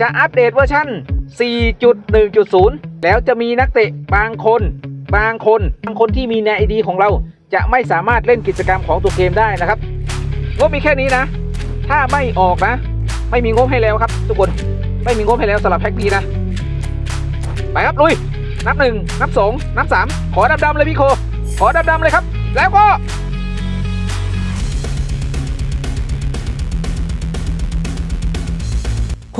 จะอัปเดตเวอร์ชัน4.1.0 แล้วจะมีนักเตะบางคน บางคนบางคนที่มีในไอดีของเรา จะไม่สามารถเล่นกิจกรรมของตัวเกมได้นะครับงบมีแค่นี้นะ ถ้าไม่ออกนะ ไม่มีงบให้แล้วครับทุกคน ไม่มีงบให้แล้วสำหรับแพ็กนี้นะ ไปครับลุย นับหนึ่งนับสองนับสามขอดำๆเลยพี่โค ขอดำๆเลยครับ แล้วก็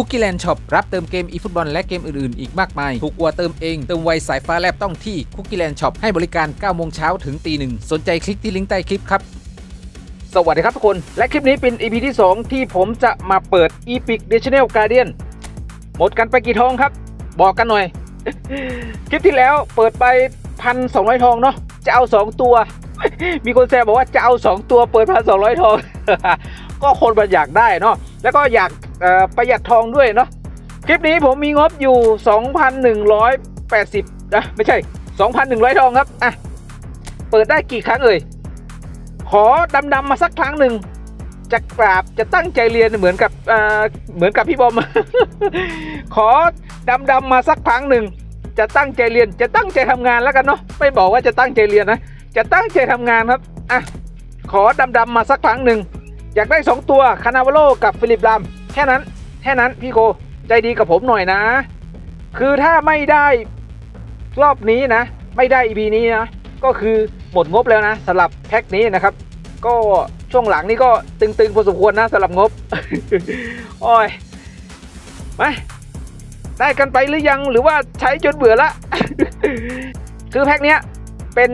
คุกกี้แลนด์ช็อปรับเติมเกม eFootball และเกมอื่นๆ อีกมากมาย ถูกกว่าเติมเอง เติมไวสายฟ้าแลบต้องที่คุกกี้แลนด์ช็อปให้บริการ 9 โมงเช้าถึงตีหนึ่งสนใจคลิกที่ลิงก์ใต้คลิปครับสวัสดีครับทุกคน และคลิปนี้เป็น EP ที่ 2 ที่ผมจะมาเปิด Epic National Guardian หมดกันไปกี่ทองครับ บอกกันหน่อย คลิปที่แล้วเปิดไปพันสองร้อยทองเนาะจะเอา 2 ตัว มีคนแซวบอกว่าจะเอา 2 ตัวเปิดพันสองร้อยทอง ก็คนมันอยากได้เนาะแล้วก็อยาก ประหยัดทองด้วยเนาะคลิปนี้ผมมีงบอยู่ 2,180นะไม่ใช่ 2,100 ทองครับอะเปิดได้กี่ครั้งเอ่ยขอดำๆมาสักครั้งหนึ่งจะกราบจะตั้งใจเรียนเหมือนกับเอ่อเหมือนกับพี่บอม ขอดำๆมาสักครั้งหนึ่งจะตั้งใจเรียนจะตั้งใจทำงานแล้วกันเนาะไม่บอกว่าจะตั้งใจเรียนนะจะตั้งใจทำงานครับอะขอดำๆมาสักครั้งหนึ่งอยากได้ 2 ตัวคานาวาโลกับฟิลิปลาม แค่นั้นแค่นั้นพี่โกใจดีกับผมหน่อยนะ คือถ้าไม่ได้รอบนี้นะ ไม่ได้ EP นี้นะ ก็คือหมดงบแล้วนะสำหรับแพ็คนี้นะครับ ก็ช่วงหลังนี่ก็ตึงๆพอสมควรนะสำหรับงบโอ้ยมาได้กันไปหรือยังหรือว่าใช้จนเบื่อละ คือแพ็คเนี้ยเป็น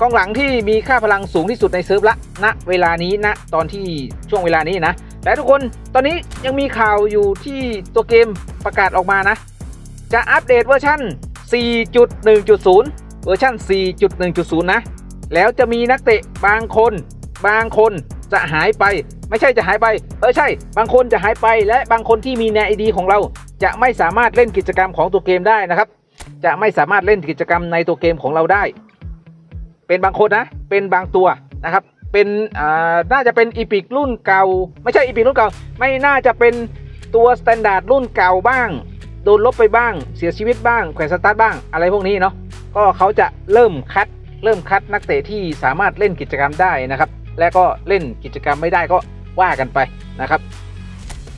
กองหลังที่มีค่าพลังสูงที่สุดในเซิร์ฟละณเวลานี้ณตอนที่ช่วงเวลานี้นะ และทุกคนตอนนี้ยังมีข่าวอยู่ที่ตัวเกมประกาศออกมานะ จะอัปเดตเวอร์ชัน4.1.0 เวอร์ชัน4.1.0 นะ แล้วจะมีนักเตะบางคน บางคนจะหายไป ไม่ใช่จะหายไปเออใช่ บางคนจะหายไปและบางคนที่มีในไอดีของเรา จะไม่สามารถเล่นกิจกรรมของตัวเกมได้นะครับ จะไม่สามารถเล่นกิจกรรมในตัวเกมของเราได้ เป็นบางคนนะ เป็นบางตัวนะครับ เป็นอ่าน่าจะเป็น Epic รุ่นเก่า ไม่ใช่ Epic รุ่นเก่า ไม่น่าจะเป็นตัว standard รุ่นเก่าบ้าง โดนลบไปบ้าง เสียชีวิตบ้างแขวนสตั๊ดบ้าง อะไรพวกนี้เนาะก็เขาจะเริ่มคัด เริ่มคัดนักเตะที่สามารถเล่นกิจกรรมได้นะครับ และก็เล่นกิจกรรมไม่ได้ก็ว่ากันไปนะครับ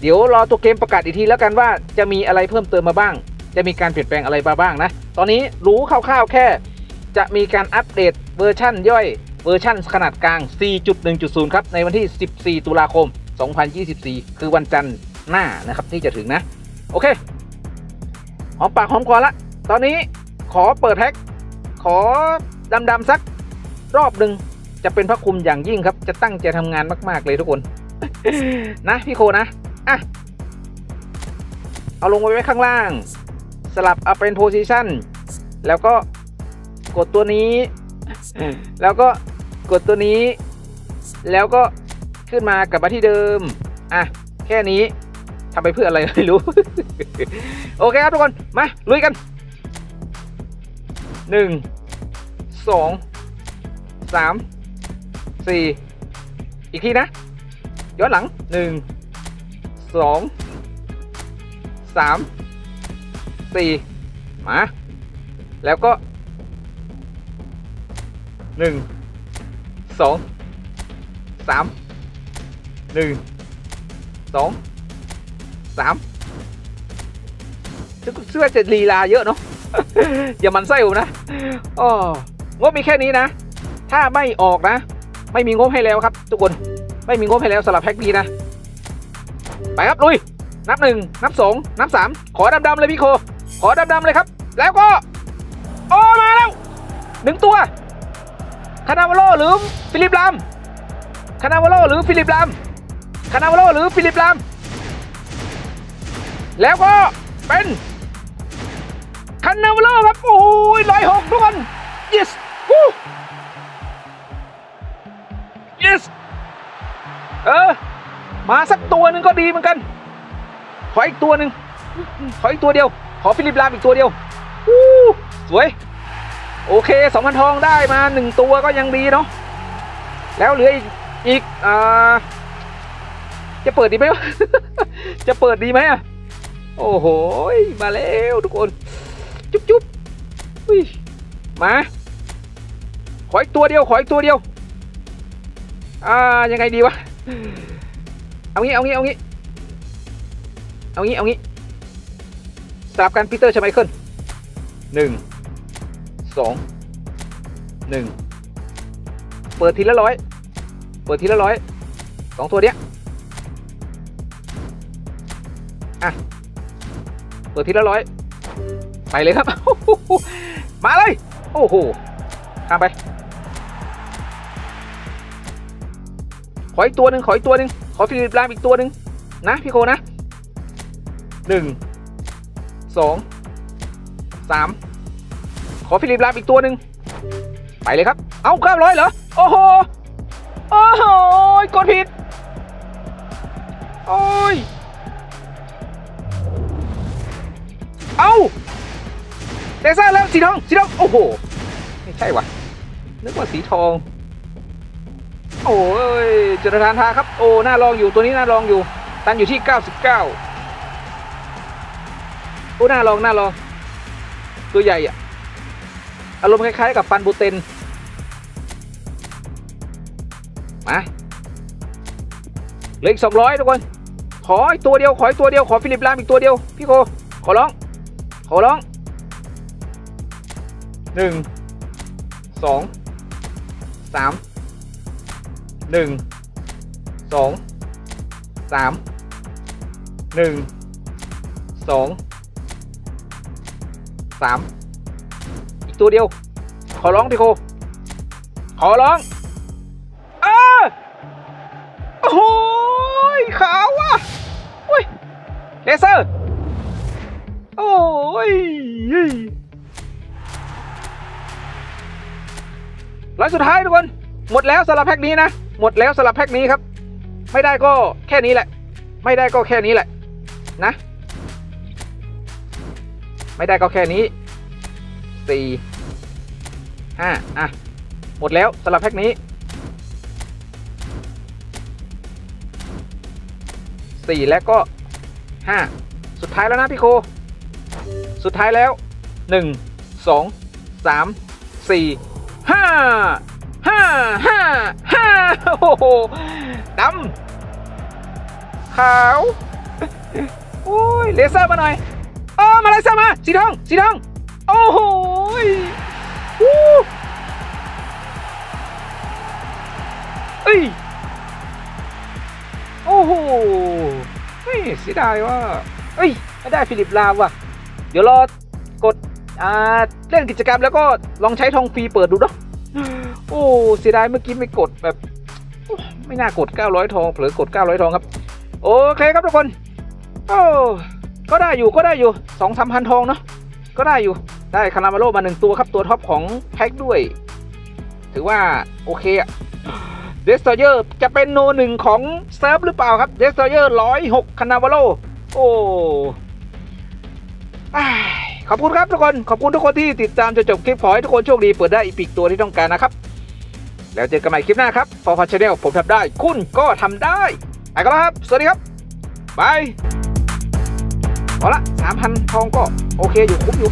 เดี๋ยวรอตัวเกมประกาศอีกทีแล้วกันว่าจะมีอะไรเพิ่มเติมมาบ้าง จะมีการเปลี่ยนแปลงอะไรมาบ้างนะ ตอนนี้รู้คร่าวๆแค่ จะมีการอัปเดตเวอร์ชั่นย่อย เวอร์ชั่นขนาดกลาง 4.1.0 ครับ ในวันที่ 14 ตุลาคม 2024 คือวันจันทร์หน้านะครับที่จะถึงนะ โอเค หอมปากหอมคอละ ตอนนี้ขอเปิดแพ็คขอดำๆสักรอบหนึ่งจะเป็นพระคุณอย่างยิ่งครับ จะตั้งใจทำงานมากๆเลยทุกคน นะพี่โคนะ อะ เอาลงไว้ไว้ข้างล่าง สลับเอาเป็นโพซิชันแล้วก็กดตัวนี้ แล้วก็ กดตัวนี้ แล้วก็ขึ้นมากลับมาที่เดิม อะ แค่นี้ทำไปเพื่ออะไรไม่รู้ โอเคครับทุกคน มา ลุยกันหนึ่งสองสามสี่อีกทีนะ ย้อนหลังหนึ่งสองสามสี่มา แล้วก็หนึ่ง สองสามหนึ่งสองสามเสื้อจะลีลาเยอะเนาะ อย่ามันไส้ผมนะอ๋องบมีแค่นี้นะ ถ้าไม่ออกนะ ไม่มีงบให้แล้วครับ ทุกคน ไม่มีงบให้แล้วสำหรับแพ็คนี้นะ ไปครับลุย นับหนึ่งนับสองนับสามขอดำๆเลยพี่โค ขอดำๆเลยครับ แล้วก็ โอ้มาแล้วหนึ่งตัว คันนาวาโรหรือฟิลิปลามคันนาวาโรหรือฟิลิปลามคันนาวาโรหรือฟิลิปลามแล้วก็เป็นคันนาวาโรครับ โอ้ยร้อยหกทุกคน yes วู้ yes เออ มาสักตัวหนึ่งก็ดีเหมือนกัน ขออีกตัวหนึ่งขออีกตัวเดียว ขอฟิลิปลามอีกตัวเดียวอู้สวย โอเคสองพันทองได้มาหนึ่งตัวก็ยังดีเนาะแล้วเหลืออีกอีกอ่าจะเปิดดีไหมวะจะเปิดดีไหมอะโอ้โหมาแล้วทุกคน จุ๊บจุ๊บมาขออีกตัวเดียวขออีกตัวเดียวอ่ายังไงดีวะเอางี้เอางี้เอางี้เอางี้เอางี้สลับกันปีเตอร์ชไมเคิลหนึ่ง สองหนึ่งเปิดทีละร้อยเปิดทีละร้อยสองตัวเนี้ยอะเปิดทีละร้อยไปเลยครับ มาเลย โอ้โหข้ามไป ขออีกตัวหนึ่งขออีกตัวหนึ่งขอฟิลิปลามอีกตัวหนึ่งนะพี่โคนะหนึ่งสองสาม ขอฟิลิปลามอีกตัวหนึ่งไปเลยครับ เอาเก้าร้อยเหรอ โอ้โห โอ้โห กดผิด โอ้ย เอาเตซ่าแล้วสีทอง สีทอง โอ้โห ไม่ใช่วะนึกว่าสีทอง โอ้ยจุดทานทาครับ โอ้ น่าลองอยู่ตัวนี้น่าลองอยู่ ตันอยู่ที่ 99โอ้น่าลองน่าลอง ตัวใหญ่อะ อารมณ์คล้ายๆ กับปันบูเตนมาเหลืออีกสองร้อยทุกคน ขออีกตัวเดียว ขออีกตัวเดียว ขอฟิลิปลามอีกตัวเดียว พี่โก ขอร้อง ขอร้องหนึ่งสองสามหนึ่งสองสามหนึ่งสองสาม ตัวเดียว ขอร้องพี่โค ขอร้องเออโอ้โหขาวว่ะอุ้ยเลเซอร์ โอ้ยร้อยสุดท้ายทุกคน หมดแล้วสำหรับแพ็คนี้นะ หมดแล้วสำหรับแพ็คนี้ครับ ไม่ได้ก็แค่นี้แหละ ไม่ได้ก็แค่นี้แหละ นะ ไม่ได้ก็แค่นี้ สี่ห้าอะ หมดแล้วสำหรับแพ็คนี้สี่และก็ห้าสุดท้ายแล้วนะพี่โค สุดท้ายแล้วหนึ่งสองสามสี่ห้าห้าห้าห้าโอ้โหดำขาวโอ้ยเลเซอร์มาหน่อยเออมาเลเซอร์มาสีทองสีทองโอ้โห วู้เอ้ย โอ้โหเฮ้ยเสียดายว่าเอ้ย ไม่ได้ฟิลิปลามว่ะ เดี๋ยวรอกดอ่าเล่นกิจกรรมแล้วก็ลองใช้ทองฟรีเปิดดูเนาะโอ้เสียดายเมื่อกี้ไม่กดแบบ ไม่น่ากด 900 ทองเผลอกด 900 ทองครับ โอเคครับทุกคน โอ้ก็ได้อยู่ก็ได้อยู่สองสามพันทองเนาะก็ได้อยู่ ได้คันนาวาโรมาหนึ่งตัวครับตัวท็อปของแพ็คด้วย ถือว่าโอเคอะ Destroyer จะเป็นโนหนึ่งของเซิร์ฟหรือเปล่าครับ Destroyer ร้อยหกคันนาวาโรโอ้อ้ขอบคุณครับทุกคน ขอบคุณทุกคนที่ติดตามจนจบคลิปขอให้ทุกคนโชคดีเปิดได้ Epic ตัวที่ต้องการนะครับ แล้วเจอกันใหม่คลิปหน้าครับ For Fun Channel ผมทำได้ คุณก็ทำได้ไปกันแล้วครับ สวัสดีครับ bye เอาละสามพันทองก็โอเคอยู่คุ้มอยู่